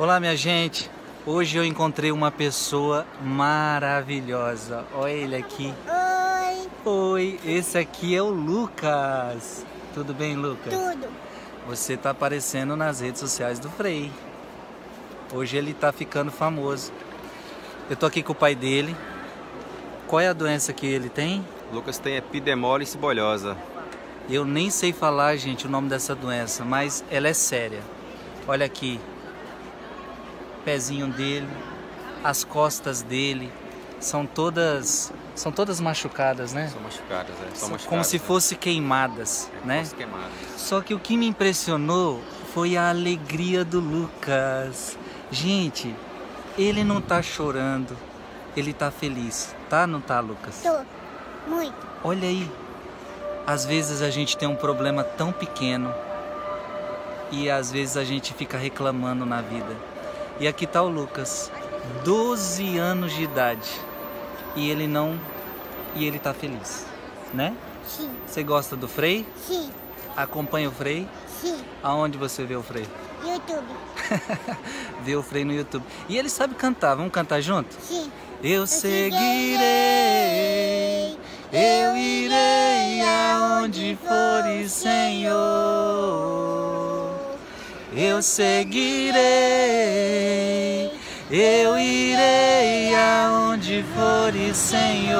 Olá, minha gente. Hoje eu encontrei uma pessoa maravilhosa. Olha ele aqui. Oi, Oi, esse aqui é o Lucas. Tudo bem, Lucas? tudo. Você tá aparecendo nas redes sociais do Frei. Hoje ele tá ficando famoso. Eu tô aqui com o pai dele. Qual é a doença que ele tem? Lucas tem epidemólise cibolhosa. Eu nem sei falar, gente, o nome dessa doença, mas ela é séria. Olha aqui. Pezinho dele, as costas dele são todas são todas machucadas, né? São machucadas, é. São São machucadas. como se né? fosse queimadas, É, né? queimadas. Só que o que me impressionou foi a alegria do Lucas. Gente, ele não tá chorando, ele tá feliz, tá? Não tá, Lucas? Tô. Muito. Olha aí, às vezes a gente tem um problema tão pequeno e às vezes a gente fica reclamando na vida. E aqui tá o Lucas, 12 anos de idade, e ele não. e ele tá feliz, né? Sim, Você gosta do Frei? sim, Acompanha o Frei? sim. Aonde você vê o Frei? YouTube. Vê o Frei no YouTube. E ele sabe cantar, vamos cantar junto? Sim. Eu seguirei, eu irei aonde fores, Senhor. Eu seguirei, eu irei aonde fores, Senhor.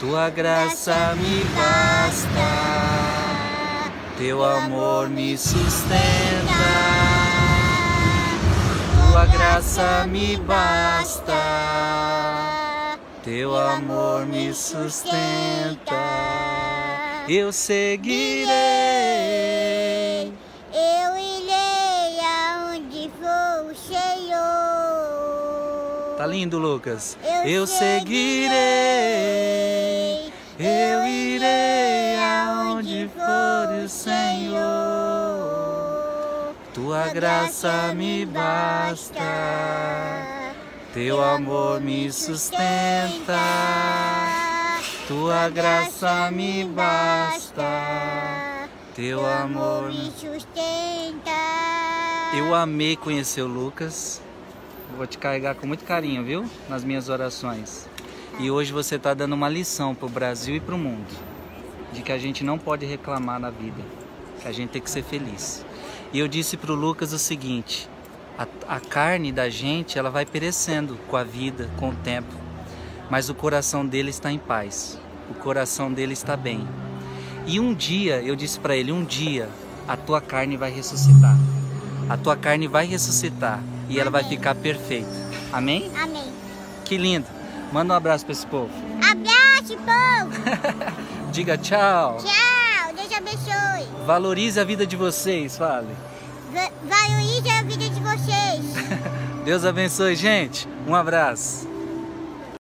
Tua graça me basta, teu amor me sustenta. Tua graça me basta, teu amor me sustenta. Eu seguirei. Lindo, Lucas? Eu Eu seguirei. Eu irei aonde for o Senhor. Tua graça me basta. Teu amor me sustenta. Tua graça me basta. Teu amor me sustenta. Eu amei conhecer o Lucas. Vou te carregar com muito carinho, viu? Nas minhas orações. E hoje você está dando uma lição para o Brasil e para o mundo. De que a gente não pode reclamar na vida. Que a gente tem que ser feliz. E eu disse para o Lucas o seguinte. A, a carne da gente, ela vai perecendo com a vida, com o tempo. Mas o coração dele está em paz. O coração dele está bem. E um dia, eu disse para ele, um dia a tua carne vai ressuscitar. A tua carne vai ressuscitar e ela vai ficar perfeita. Amém? Amém. Que lindo. Manda um abraço para esse povo. Abraço, povo. Diga tchau. Tchau. Deus abençoe. Valorize a vida de vocês, fale. Va- Valorize a vida de vocês. Deus abençoe, gente. Um abraço.